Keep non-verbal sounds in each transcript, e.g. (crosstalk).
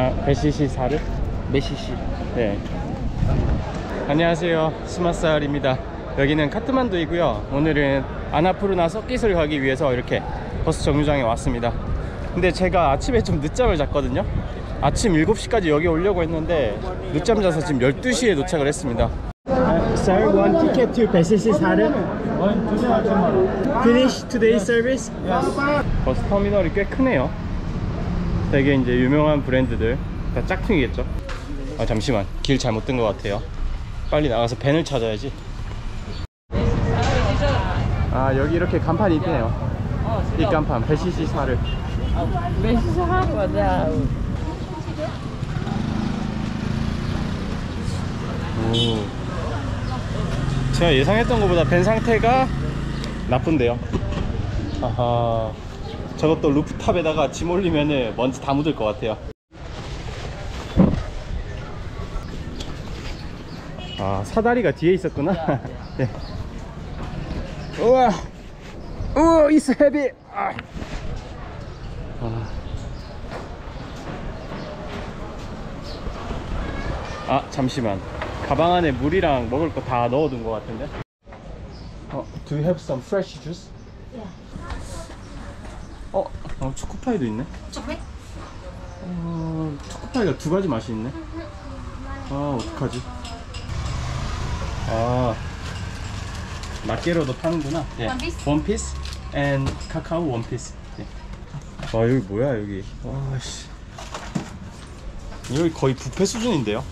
아, 배시시 사르? 메시시 네. 안녕하세요. 스마살입니다. 여기는 카트만두이고요. 오늘은 아나푸르나 서킷을 가기 위해서 이렇게 버스 정류장에 왔습니다. 근데 제가 아침에 좀 늦잠을 잤거든요. 아침 7시까지 여기 오려고 했는데 늦잠 자서 지금 12시에 도착을 했습니다. Sir, one ticket to 배시시 사르? Finish today's service? 버스 터미널이 꽤 크네요. 되게 이제 유명한 브랜드들. 다 짝퉁이겠죠? 아 잠시만. 길 잘못 든 것 같아요. 빨리 나가서 벤을 찾아야지. 아 여기 이렇게 간판이 있네요. 이 간판 배시시 사를 메시시 하거다 오. 제가 예상했던 것보다 벤 상태가 나쁜데요? 아하 저것도 루프탑에다가 짐 올리면 먼지 다 묻을 것 같아요 아 사다리가 뒤에 있었구나 (laughs) 네. 우와 우와 이스 헤비 아. 아. 아 잠시만 가방 안에 물이랑 먹을 거 다 넣어둔 것 같은데 어, Do you have some fresh juice? 어, 어 초코파이도 있네? 초코파이? 어, 초코파이가 두 가지 맛이 있네? 아 어떡하지? 아 낱개로도 파는구나. 예. One piece? one piece and 카카오 one piece 예. 아 여기 뭐야 여기? 와씨. 여기 거의 뷔페 수준인데요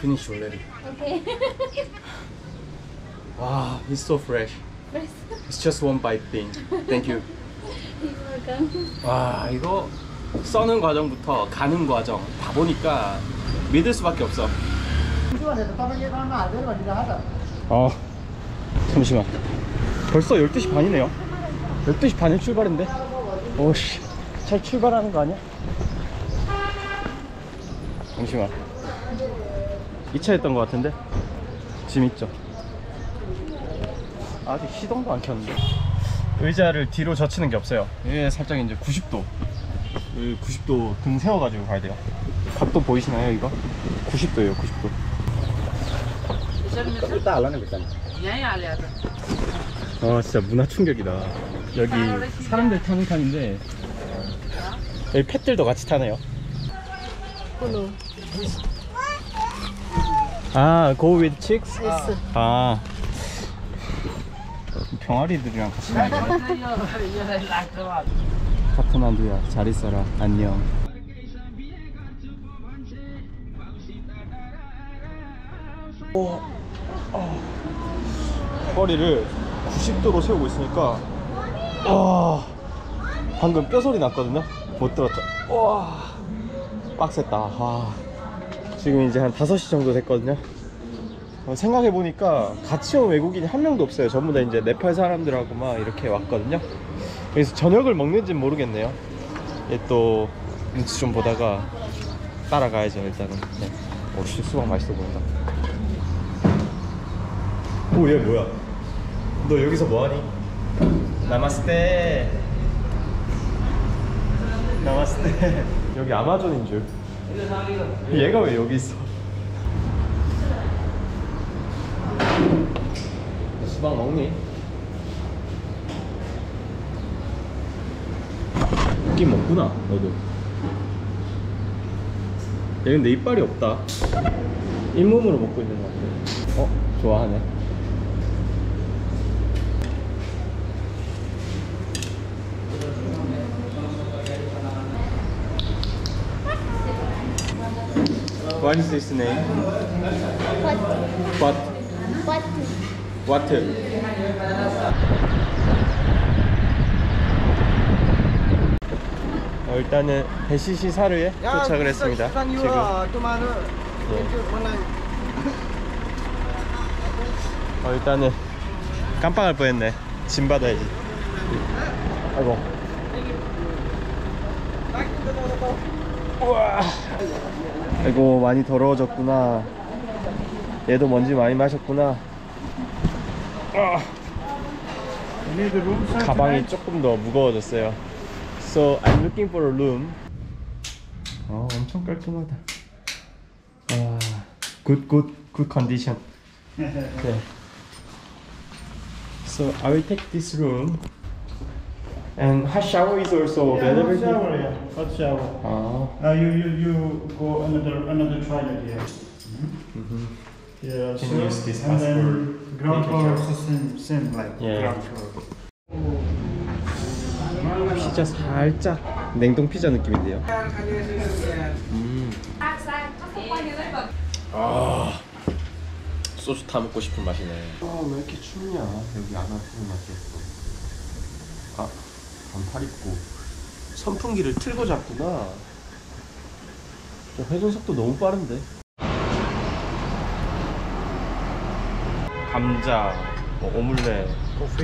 Finish already. Okay. Wow, it's so fresh. It's just one bite thing. Thank you. welcome. 와, 이거 써는 과정부터 가는 과정 다 보니까 믿을 수밖에 없어. 어, 잠시만. 벌써 12시 반이네요. 12시 반에 출발인데? 오씨, 잘 출발하는 거 아니야? 잠시만. 2차였던 것 같은데? 짐 있죠? 아직 시동도 안 켰는데. 의자를 뒤로 젖히는 게 없어요. 이게 살짝 이제 90도. 90도 등 세워가지고 가야 돼요. 각도 보이시나요, 이거? 90도예요, 90도. 아 진짜 문화 충격이다 여기 사람들 타는 칸인데 여기 펫들도 같이 타네요 Kuno. 아 go with chicks? Yes. 아. 병아리들이랑 같이 거네 카트만두야. 잘 있어라. 안녕. 허리를 90도로 세우고 있으니까 와 방금 뼈소리 났거든요? 못 들었죠? 와 빡셌다. 와. 지금 이제 한 5시 정도 됐거든요. 어, 생각해보니까 같이 온 외국인이 한 명도 없어요. 전부 다 이제 네팔 사람들하고 막 이렇게 왔거든요. 그래서 저녁을 먹는지는 모르겠네요. 얘또 눈치 좀 보다가 따라가야죠 일단은. 네. 오씨 수박 맛있어 보인다. 오 얘 뭐야? 너 여기서 뭐하니? 나마스테. 나마스테. (laughs) 여기 아마존인 줄 얘가 왜 여기 있어? 수박 먹니? 먹긴 먹구나 너도. 얘 근데 이빨이 없다. 잇몸으로 먹고 있는 것 같아. 어? 좋아하네 What is this name? What? What? What? What? 어, 일단은 배시시 사르에 도착을 했습니다. 지금 어, 일단은 깜빡할 뻔했네. 짐 받아야지 아이고 우와 아이고 많이 더러워졌구나 얘도 먼지 많이 마셨구나 아, 가방이 조금 더 무거워졌어요 So I'm looking for a room 아 엄청 깔끔하다 아 good good good condition 네. So I will take this room and hot shower is also available hot shower, here. yeah. Hot shower. 아 Now you you you go another another toilet here. Yeah. Can so- use this and as then ground making floor shower. is the same same like Yeah. ground floor. 피자 살짝 냉동 피자 느낌인데요. 음. 아 소주 타 먹고 싶은 맛이네. 아 왜 이렇게 춥냐 여기 아나푸르마켓. 아 반팔 입고 선풍기를 틀고 잤구나. 저 회전 속도 너무 빠른데. 감자, 뭐 오믈렛,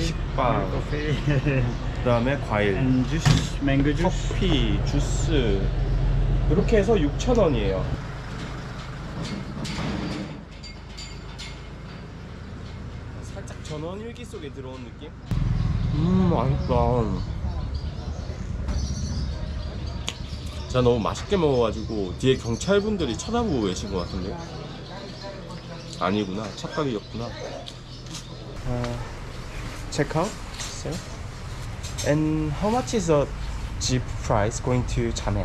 식빵, Coffee 그다음에 과일. and juice, mango juice. 커피, 주스 이렇게 해서 6,000원이에요. 살짝 전원 일기 속에 들어온 느낌? 음, 맛있다. 제가 너무 맛있게 먹어가지고 뒤에 경찰분들이 쳐다보고 계신 것 같은데 아니구나 착각이었구나. 아, check out, sir. And how much is the jeep price going to Chame?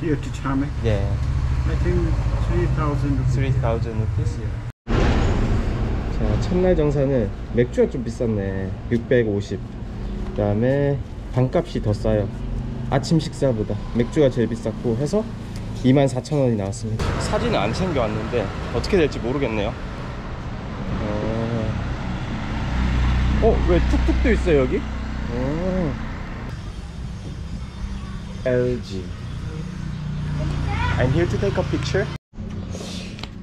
Here to Chame. Yeah, I think three thousand rupees. 3,000 rupees. 자, 첫날 정산은 맥주가 좀 비쌌네. 650. 그 다음에 반값이 더 싸요. 아침 식사보다 맥주가 제일 비쌌고 해서 24,000원이 나왔습니다. 사진을 안 챙겨 왔는데 어떻게 될지 모르겠네요. 어, 어, 왜 툭툭도 있어요 여기? 어. LG. I'm here to take a picture.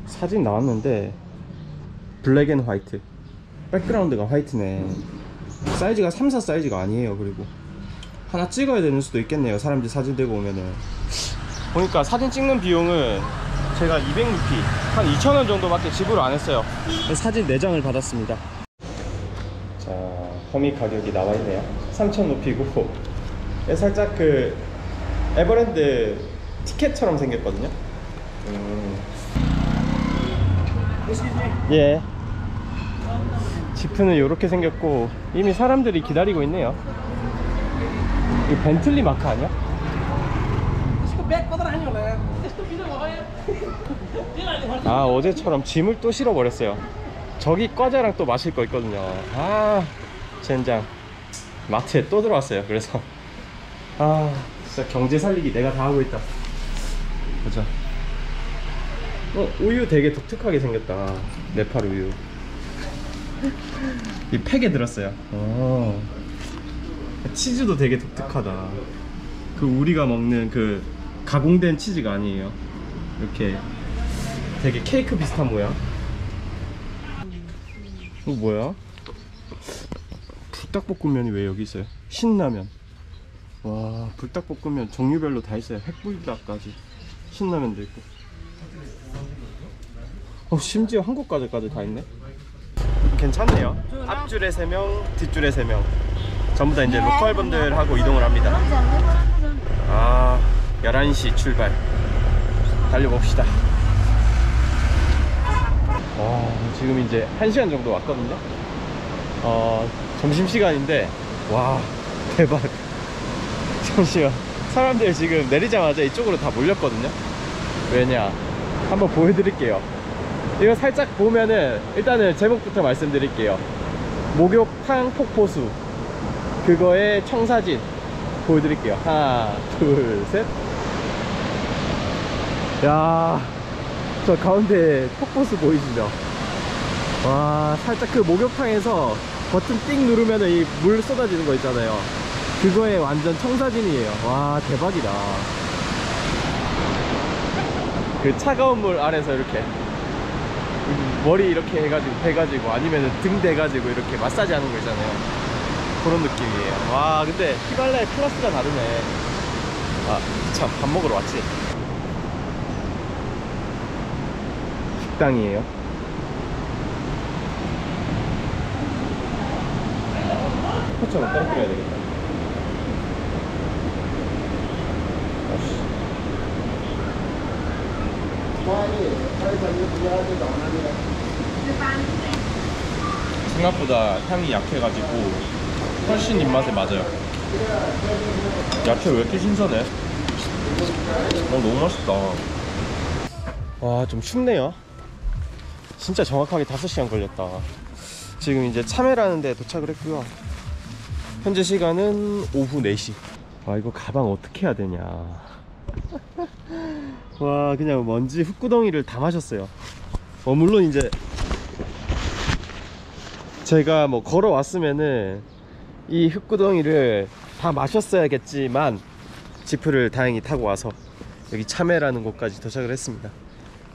사진 나왔는데 black and white. 백그라운드가 화이트네. 사이즈가 3, 4 사이즈가 아니에요. 그리고 하나 찍어야 되는 수도 있겠네요. 사람들이 사진 들고 오면은. 보니까 사진 찍는 비용은 제가 200루피, 한 2,000원 정도밖에 지불을 안 했어요. 사진 4장을 받았습니다. 자, 허미 가격이 나와 있네요. 3,000루피고 살짝 그 에버랜드 티켓처럼 생겼거든요. 음. 예. 지프는 이렇게 생겼고 이미 사람들이 기다리고 있네요. 이 벤틀리 마크 (laughs) (laughs) 아니야? 아 어제처럼 짐을 또 실어버렸어요. 저기 과자랑 또 마실 거 있거든요. 아 젠장 마트에 또 들어왔어요. 그래서 아 진짜 경제 살리기 내가 다 하고 있다. 보자. 어 우유 되게 독특하게 생겼다. 네팔 우유. 이 팩에 들었어요. 어. 치즈도 되게 독특하다. 그 우리가 먹는 그 가공된 치즈가 아니에요. 이렇게 되게 케이크 비슷한 모양. 이거 뭐야? 불닭볶음면이 왜 여기 있어요? 신라면. 와, 불닭볶음면 종류별로 다 있어요. 핵불닭까지. 신라면도 있고. 어, 심지어 한국 과자까지 다 있네. 괜찮네요. 앞줄에 3명, 뒷줄에 3명. 전부 다 이제 로컬 분들하고 이동을 합니다. 아, 11시 출발. 달려봅시다. 와, 지금 이제 1시간 정도 왔거든요. 어, 점심시간인데, 와, 대박. (laughs) 잠시만. 사람들 지금 내리자마자 이쪽으로 다 몰렸거든요. 왜냐? 한번 보여드릴게요. 이거 살짝 보면은, 일단은 제목부터 말씀드릴게요. 목욕탕 폭포수. 그거의 청사진. 보여드릴게요. 하나, 둘, 셋. 야, 저 가운데 폭포수 보이시죠? 와, 살짝 그 목욕탕에서 버튼 띵 누르면은 이물 쏟아지는 거 있잖아요. 그거의 완전 청사진이에요. 와, 대박이다. 그 차가운 물 아래서 이렇게. 머리 이렇게 해가지고 대가지고 아니면 등 대가지고 이렇게 마사지 하는 거 있잖아요 그런 느낌이에요. 와 근데 히말라야 클래스가 다르네. 아참 밥 먹으러 왔지? 식당이에요? 포처럼 떨어뜨려야 되겠다. 생각보다 향이 약해가지고 훨씬 입맛에 맞아요. 야채 왜 이렇게 신선해? 어 너무 맛있다. 와 좀 춥네요. 진짜 정확하게 5시간 걸렸다. 지금 이제 참외라는 데 도착을 했고요. 현재 시간은 오후 4시. 와 이거 가방 어떻게 해야 되냐. (laughs) 와 그냥 먼지 흙구덩이를 다 마셨어요. 어 물론 이제 제가 뭐 걸어왔으면은 이 흙구덩이를 다 마셨어야겠지만 지프를 다행히 타고 와서 여기 차메라는 곳까지 도착을 했습니다.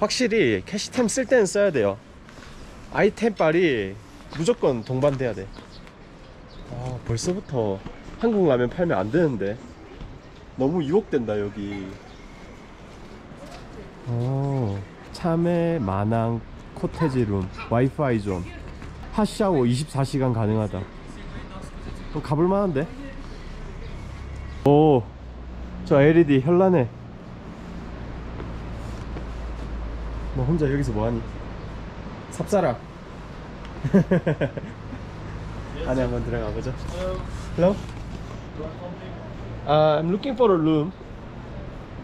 확실히 cash템 쓸 때는 써야 돼요. 아이템 빨이 무조건 동반돼야 돼. 아, 벌써부터 한국 라면 팔면 안 되는데. 너무 유혹된다 여기. 오, 차메 마낭 cottage room 와이파이 zone hot shower 24시간 가능하다 그럼 가볼 만한데? 오, 저 LED 현란해. 너 혼자 여기서 뭐하니? 삽사라. (laughs) 안에 한번 들어가 보죠. Hello. Uh, I'm looking for a room.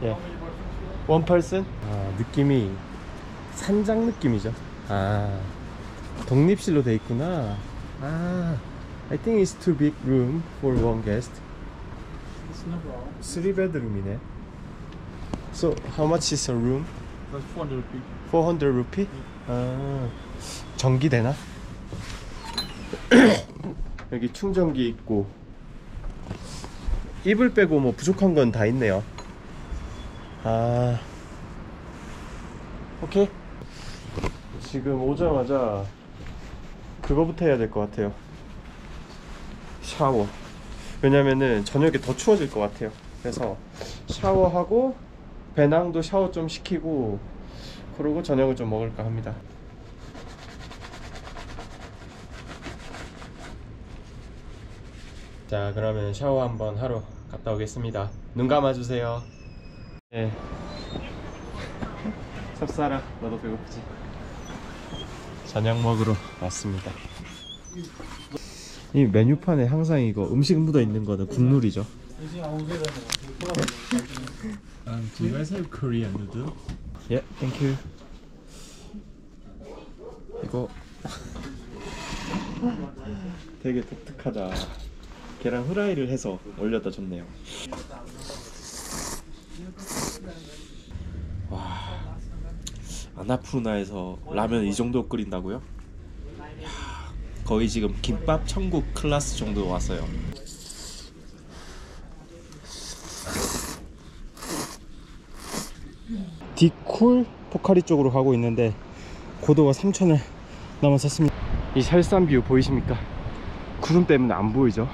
Yeah. One person. 아, 느낌이 산장 느낌이죠. 아, 독립실로 돼 있구나. 아, I think it's too big room for one guest. It's no problem. Three bedroom이네. So how much is a room? That's 400 rupees. 400 rupee? 아, 전기 되나? 여기 충전기 있고 이불 빼고 뭐 부족한 건 다 있네요. 아, 오케이. 지금 오자마자 그거부터 해야 될 것 같아요. 샤워. 왜냐면은 저녁에 더 추워질 것 같아요. 그래서 샤워하고 배낭도 샤워 좀 시키고 그러고 저녁을 좀 먹을까 합니다. 자, 그러면 샤워 한번 하러 갔다 오겠습니다. 눈 감아주세요. 네. (laughs) 섭사라, 너도 배고프지? 저녁 먹으러 왔습니다. 이 메뉴판에 항상 이거 음식 묻어 있는 거는 국룰이죠. Um, do you guys have Korean noodle? 예, thank you. 이거 되게 독특하다. 계란 후라이를 해서 올려다 줬네요. 아나푸르나에서 라면 이 정도 끓인다고요? 거의 지금 김밥 천국 클래스 정도 왔어요. 디쿨 포카리 쪽으로 가고 있는데 고도가 3000을 넘어섰습니다. 이 설산 뷰 보이십니까? 구름 때문에 안 보이죠?